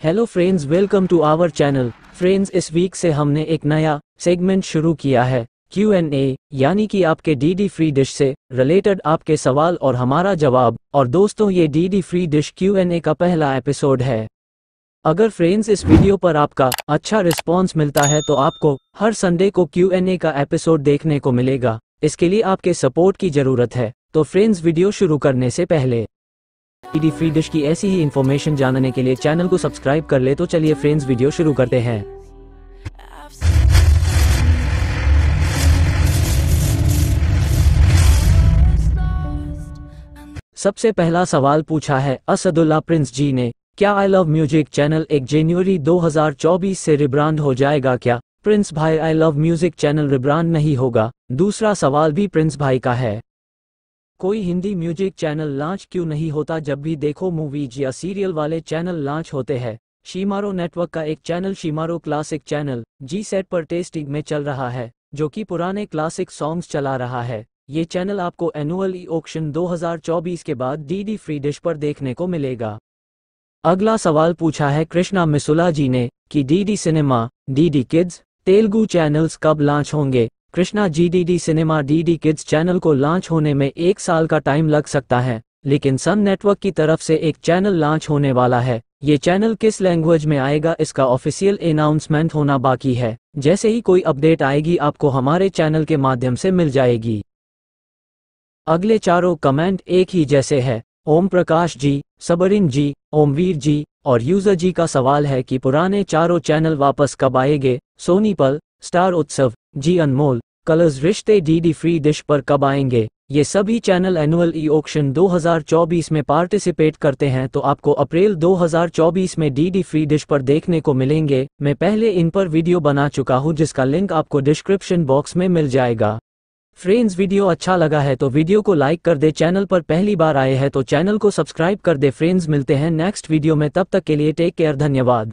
Hello friends welcome to our channel friends इस week से हमने एक नया सेगमेंट शुरू किया है क्यू एन ए यानी कि आपके डी डी फ्री डिश से रिलेटेड आपके सवाल और हमारा जवाब। और दोस्तों, ये D D free dish Q N A का पहला एपिसोड है। अगर फ्रेंड्स इस वीडियो पर आपका अच्छा रिस्पॉन्स मिलता है तो आपको हर संडे को क्यू एन ए का एपिसोड देखने को मिलेगा। इसके लिए आपके सपोर्ट की ज़रूरत है। तो फ्रेंड्स वीडियो शुरू करने से पहले डी फ्री डिश की ऐसी ही इन्फॉर्मेशन जानने के लिए चैनल को सब्सक्राइब कर ले तो चलिए फ्रेंड्स वीडियो शुरू करते हैं। सबसे पहला सवाल पूछा है, असदुल्ला प्रिंस जी ने, क्या आई लव म्यूज़िक चैनल एक जनवरी 2024 से रिब्रांड हो जाएगा क्या? प्रिंस भाई I love music channel rebrand नहीं होगा। दूसरा सवाल भी प्रिंस भाई का है। कोई हिंदी म्यूज़िक चैनल लॉन्च क्यों नहीं होता जब भी देखो मूवीज़ या सीरियल वाले चैनल लॉन्च होते हैं। शीमारो नेटवर्क का एक channel Shemaroo classic channel, GSAT पर टेस्टिंग में चल रहा है, जो कि पुराने क्लासिक सॉन्ग्स चला रहा है। ये चैनल आपको एनुअल ई ऑक्शन 2024 के बाद डी डी फ्री डिश पर देखने को मिलेगा। अगला सवाल पूछा है कृष्णा मिसुला जी ने कि D D cinema D D kids Telugu channels कब लॉन्च होंगे? Krishna G D D cinema D D kids channel को लॉन्च होने में एक साल का टाइम लग सकता है, लेकिन सन नेटवर्क की तरफ़ से एक चैनल लॉन्च होने वाला है। ये चैनल किस लैंग्वेज में आएगा इसका ऑफिशियल अनाउंसमेंट होना बाकी है। जैसे ही कोई अपडेट आएगी आपको हमारे चैनल के माध्यम से मिल जाएगी। अगले चारों कमेंट एक ही जैसे है। ओम प्रकाश जी, सबरिन जी ओमवीर जी और यूज़र जी का सवाल है कि पुराने चारों चैनल वापस कब आएँगे? सोनीपल स्टार उत्सव जी अनमोल, कलर्स रिश्ते डी डी फ्री डिश पर कब आएँगे? ये सभी चैनल एनुअल ई ऑक्शन 2024 में पार्टिसिपेट करते हैं तो आपको अप्रैल 2024 में डी डी फ्री डिश पर देखने को मिलेंगे। मैं पहले इन पर वीडियो बना चुका हूँ, जिसका लिंक आपको डिस्क्रिप्शन बॉक्स में मिल जाएगा। फ्रेंड्स, वीडियो अच्छा लगा है तो वीडियो को लाइक कर दे, चैनल पर पहली बार आए हैं तो चैनल को सब्सक्राइब कर दे। फ्रेंड्स, मिलते हैं नेक्स्ट वीडियो में, तब तक के लिए टेक केयर, धन्यवाद।